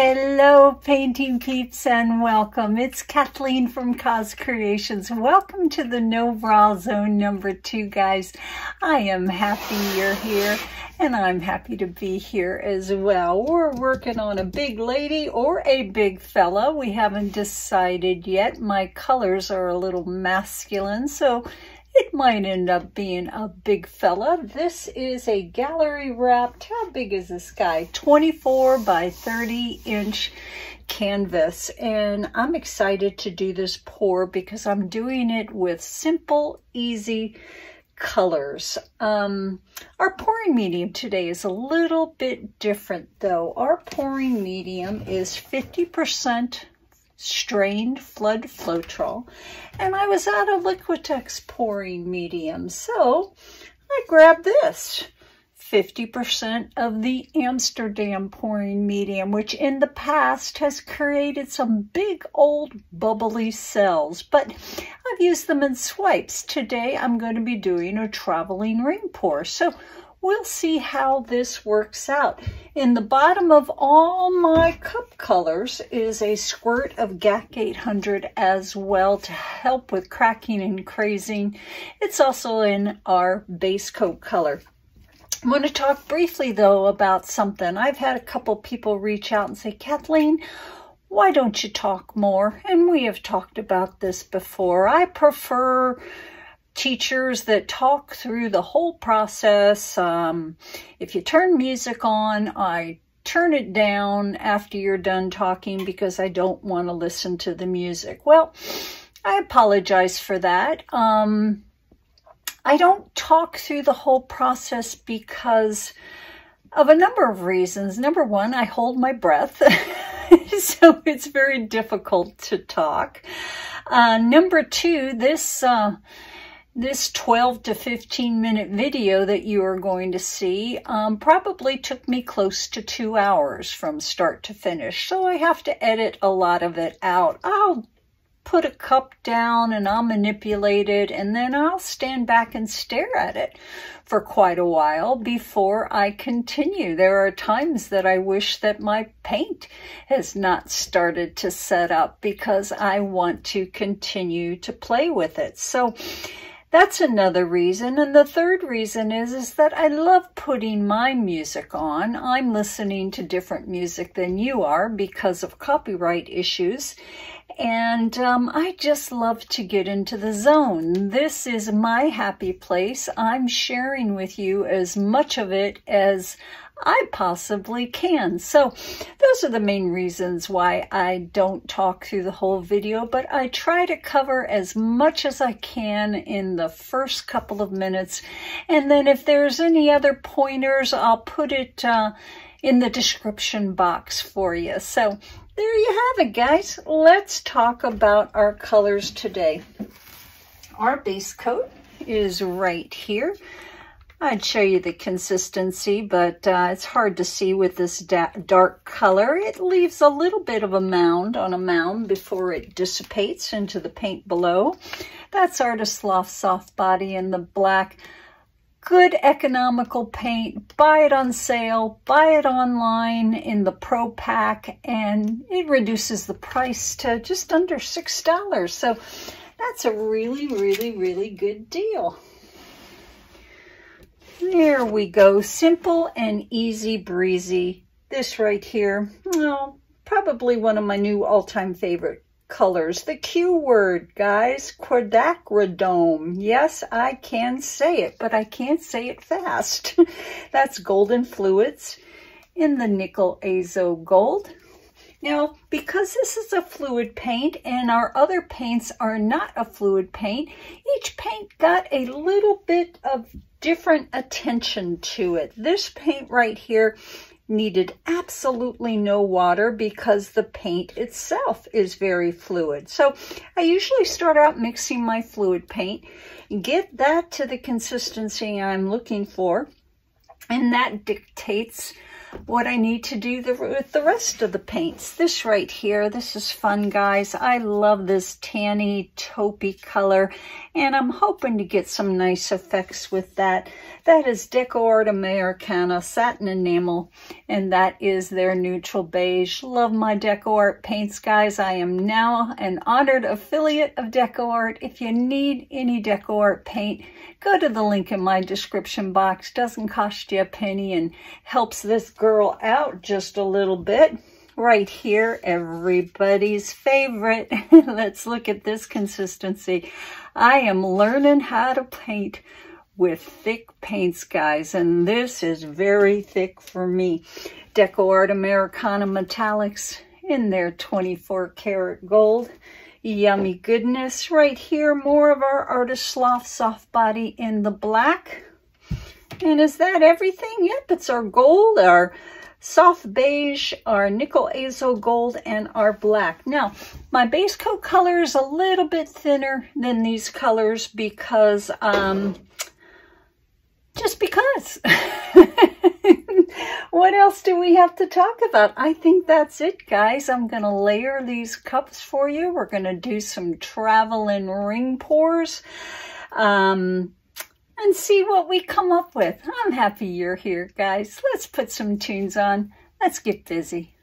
Hello, painting peeps, and welcome. It's Kathleen from COZ Creations. Welcome to the No Bra Zone number two, guys. I am happy you're here, and I'm happy to be here as well. We're working on a big lady or a big fella. We haven't decided yet. My colors are a little masculine, so it might end up being a big fella. This is a gallery wrapped, how big is this guy? 24 by 30 inch canvas. And I'm excited to do this pour because I'm doing it with simple, easy colors. Um, our pouring medium today is a little bit different though. Our pouring medium is 50% strained flood Floetrol, and I was out of Liquitex pouring medium, so I grabbed this. 50% of the Amsterdam pouring medium, which in the past has created some big old bubbly cells, but I've used them in swipes. Today I'm going to be doing a traveling ring pour. So we'll see how this works out. In the bottom of all my cup colors is a squirt of GAC 800 as well to help with cracking and crazing. It's also in our base coat color. I'm going to talk briefly though about something. I've had a couple people reach out and say, Kathleen, why don't you talk more? And we have talked about this before. I prefer teachers that talk through the whole process. Um, if you turn music on, I turn it down after you're done talking because I don't want to listen to the music. Well, I apologize for that. Um, I don't talk through the whole process because of a number of reasons. Number one, I hold my breath, so it's very difficult to talk. Uh, number two, this uh, this 12 to 15 minute video that you are going to see um, probably took me close to two hours from start to finish. So I have to edit a lot of it out. I'll put a cup down and I'll manipulate it and then I'll stand back and stare at it for quite a while before I continue. There are times that I wish that my paint has not started to set up because I want to continue to play with it. So that's another reason. And the third reason is, is that I love putting my music on. I'm listening to different music than you are because of copyright issues. And um, I just love to get into the zone. This is my happy place. I'm sharing with you as much of it as I possibly can. So those are the main reasons why I don't talk through the whole video, but I try to cover as much as I can in the first couple of minutes. And then if there's any other pointers, I'll put it uh, in the description box for you. So there you have it, guys. Let's talk about our colors today. Our base coat is right here. I'd show you the consistency, but uh, it's hard to see with this dark color. It leaves a little bit of a mound on a mound before it dissipates into the paint below. That's Artist Loft Soft Body in the black. Good economical paint. Buy it on sale. Buy it online in the Pro Pack, and it reduces the price to just under $6. So that's a really, really, really good deal. There we go. Simple and easy breezy. This right here, oh, probably one of my new all-time favorite colors. The Q word, guys, quinacridone. Yes, I can say it, but I can't say it fast. That's Golden Fluids in the Nickel Azo Gold. Now, because this is a fluid paint and our other paints are not a fluid paint, each paint got a little bit of different attention to it. This paint right here needed absolutely no water because the paint itself is very fluid. So I usually start out mixing my fluid paint, get that to the consistency I'm looking for, and that dictates what I need to do the, with the rest of the paints. This right here, this is fun, guys. I love this tanny taupey color, and I'm hoping to get some nice effects with that. That is DecoArt Americana Satin Enamel, and that is their neutral beige. Love my DecoArt paints, guys. I am now an honored affiliate of DecoArt. If you need any DecoArt paint, go to the link in my description box. Doesn't cost you a penny and helps this girl out just a little bit right here, everybody's favorite. Let's look at this consistency. I am learning how to paint with thick paints, guys, and this is very thick for me. DecoArt Americana Metallics in their 24 karat gold. Yummy goodness. Right here, more of our Artist Loft soft body in the black. And is that everything? Yep, it's our gold, our soft beige, our nickel azo gold, and our black. Now, my base coat color is a little bit thinner than these colors because, um, because. what else do we have to talk about? I think that's it, guys. I'm going to layer these cups for you. We're going to do some traveling ring pours. Um, and see what we come up with. I'm happy you're here, guys. Let's put some tunes on. Let's get busy.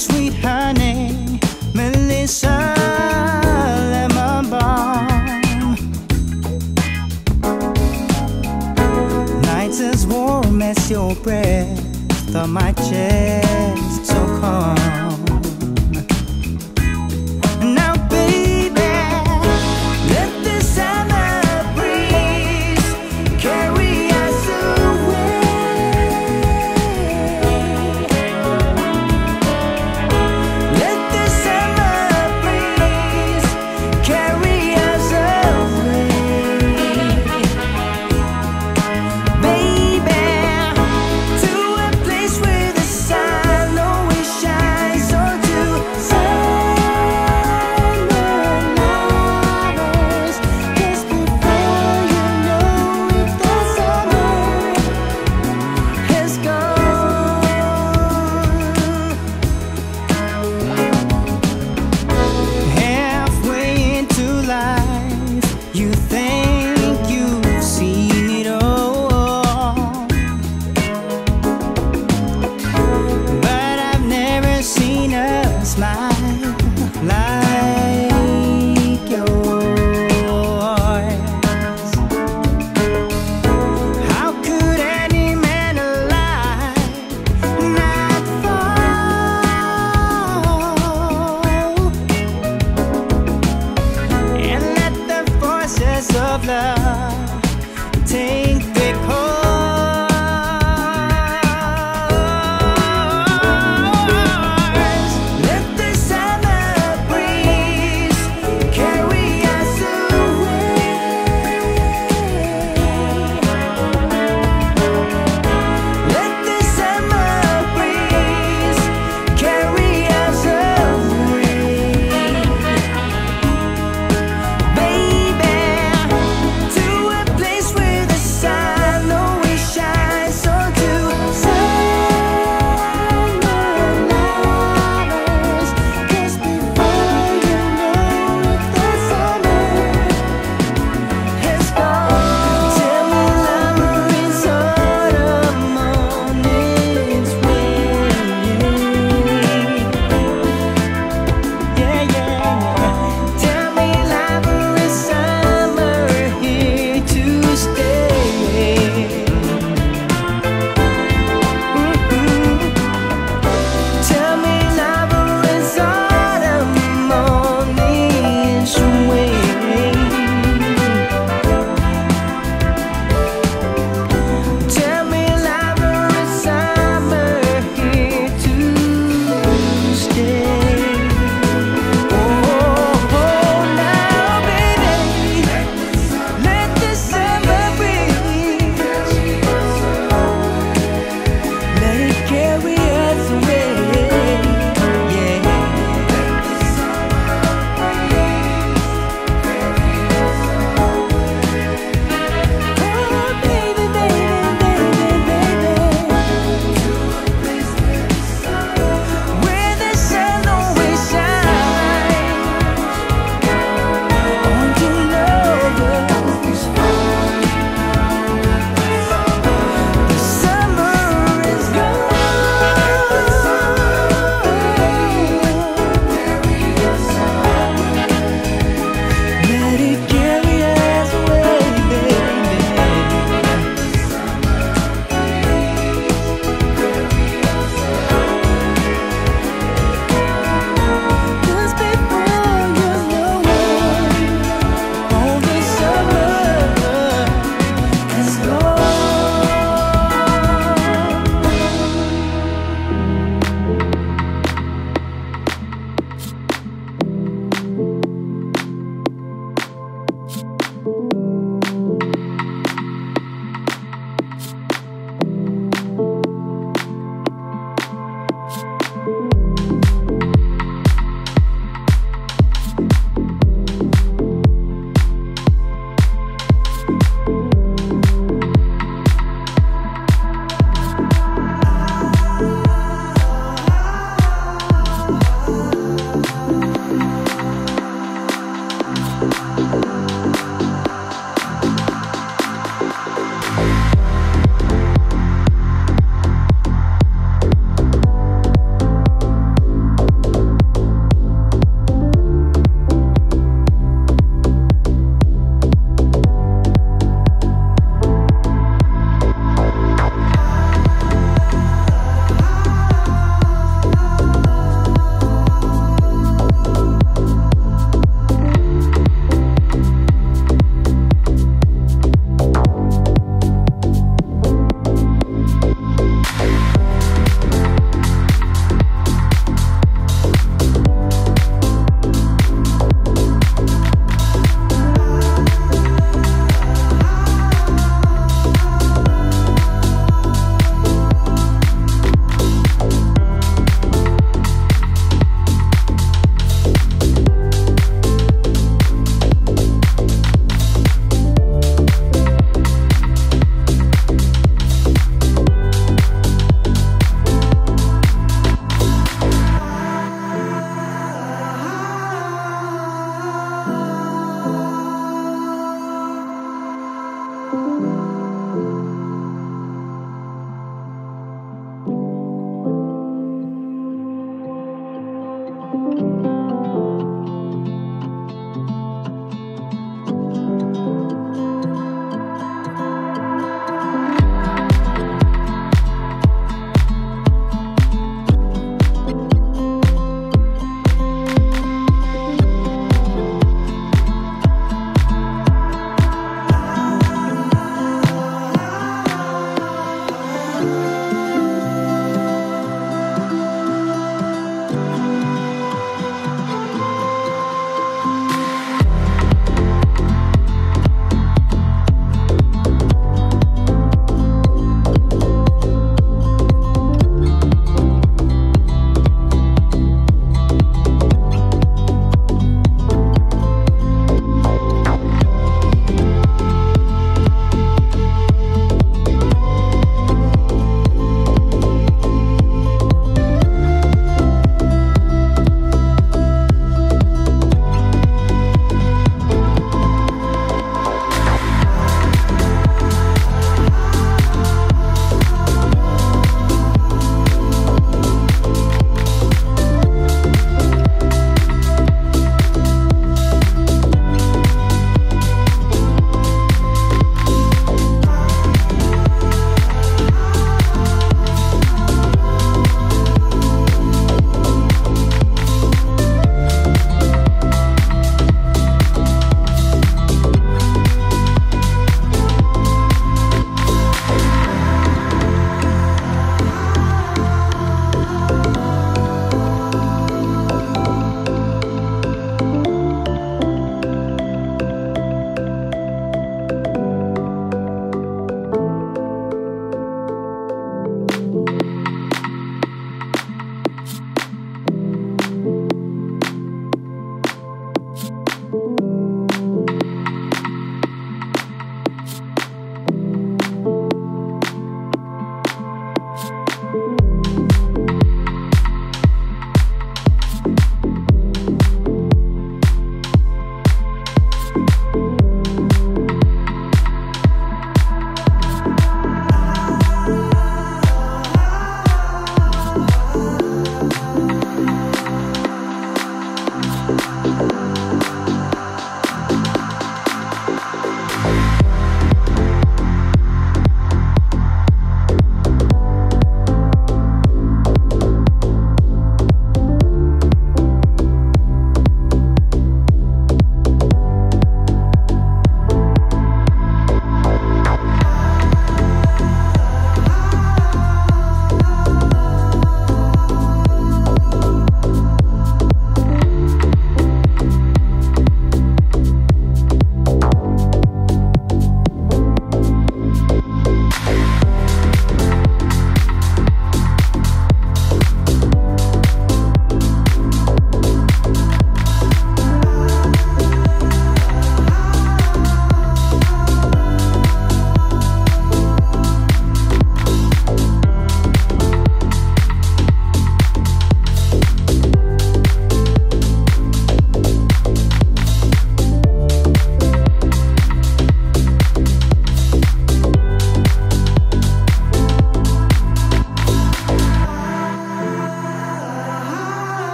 Sweet honey, Melissa lemon balm. Nights as warm as your breath on my chest, Take